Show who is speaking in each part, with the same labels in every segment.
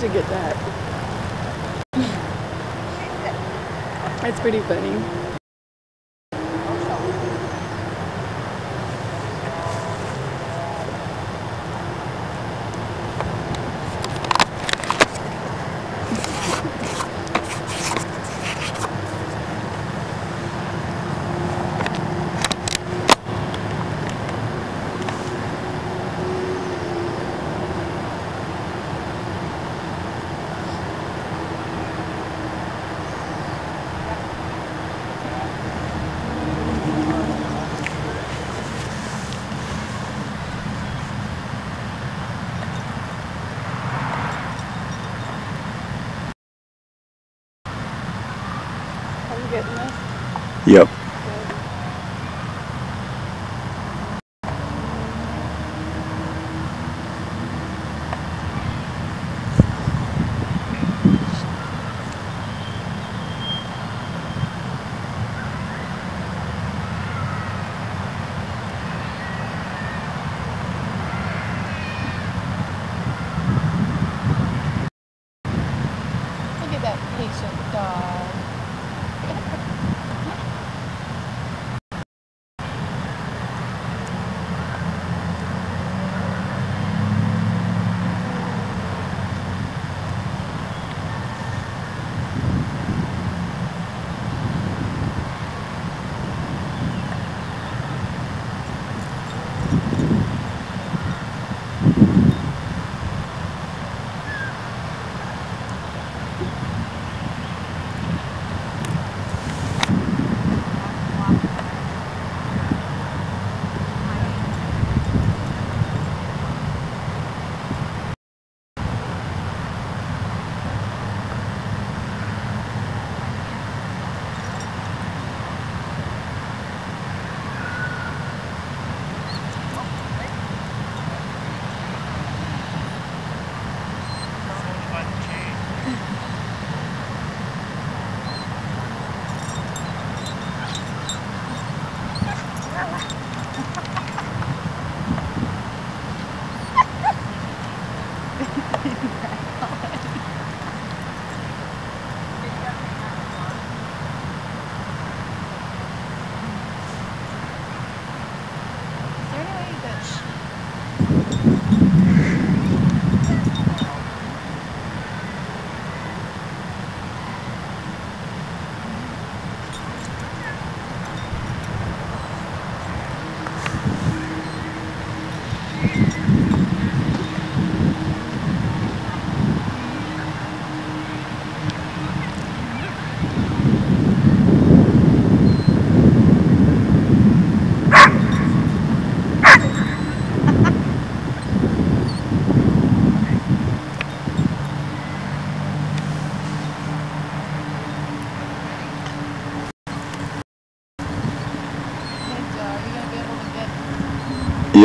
Speaker 1: to get that. it's pretty funny. getting this?
Speaker 2: Yep.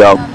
Speaker 2: out.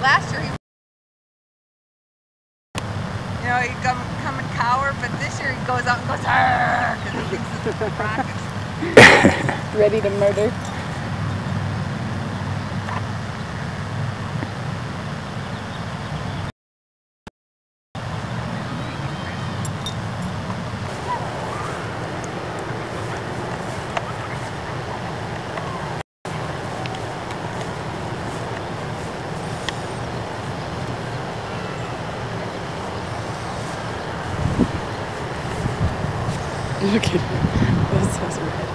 Speaker 1: Last year he you know, he'd come, come and cower, but this year he goes out and goes, because he thinks it's.
Speaker 3: Ready to murder. Look at this is red.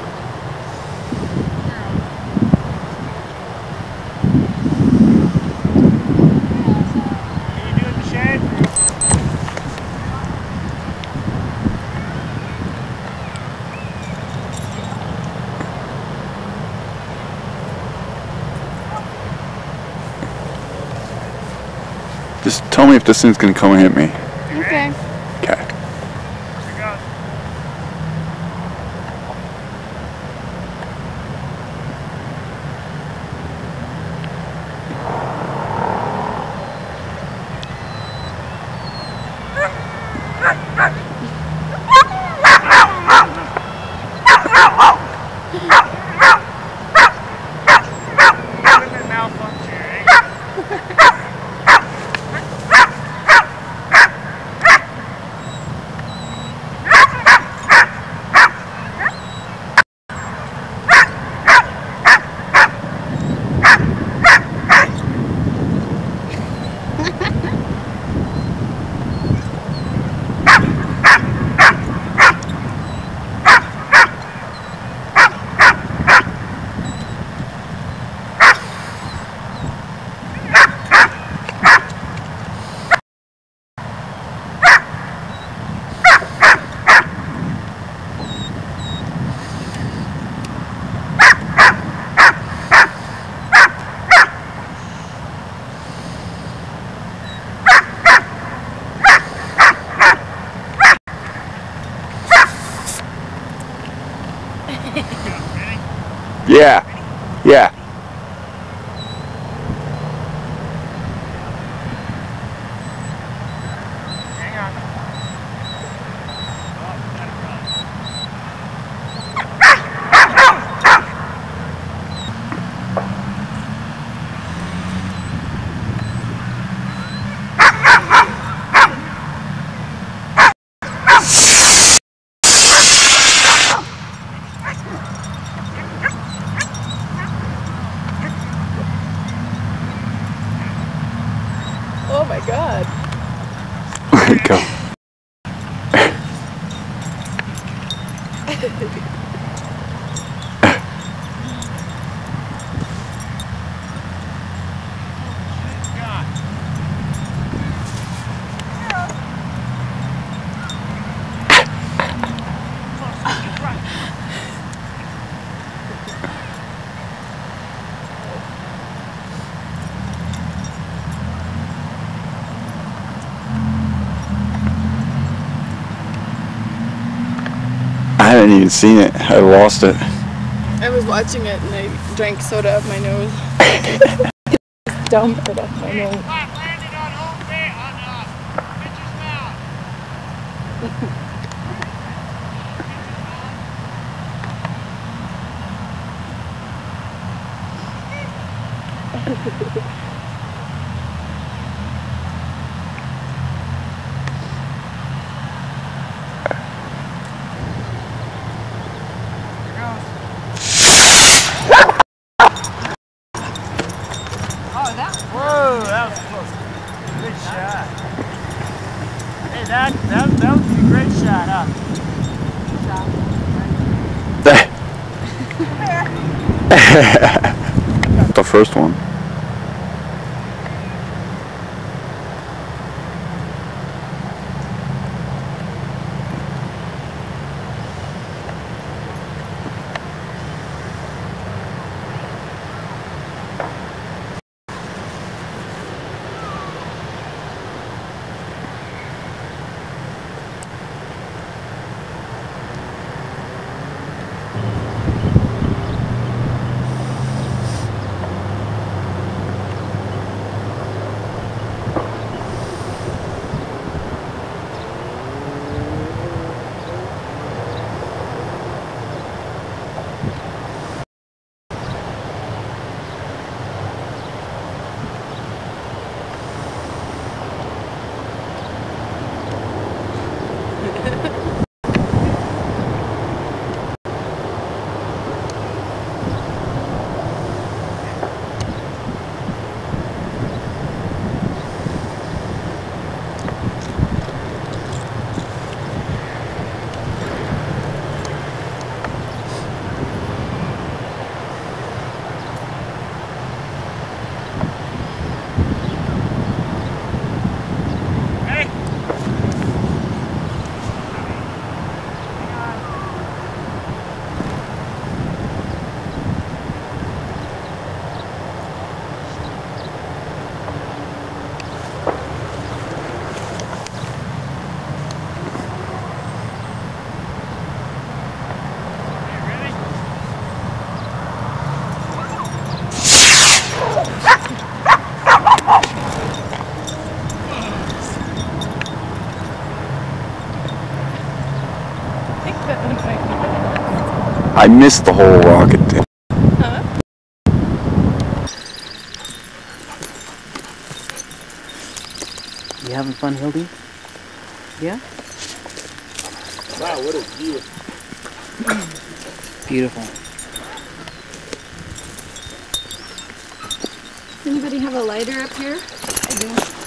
Speaker 2: Can you do it in the shade?
Speaker 4: Just tell me if this thing's gonna come and hit me.
Speaker 3: Okay.
Speaker 4: Yeah. Yeah. Haven't even seen it. I lost it.
Speaker 3: I was watching it and I drank soda up my nose. Dumped it up my nose.
Speaker 4: the first one. I missed the whole rocket thing.
Speaker 5: You having fun, Hildy? Yeah?
Speaker 3: Wow, what a view.
Speaker 5: Beautiful.
Speaker 2: Does anybody have a lighter up here? I do.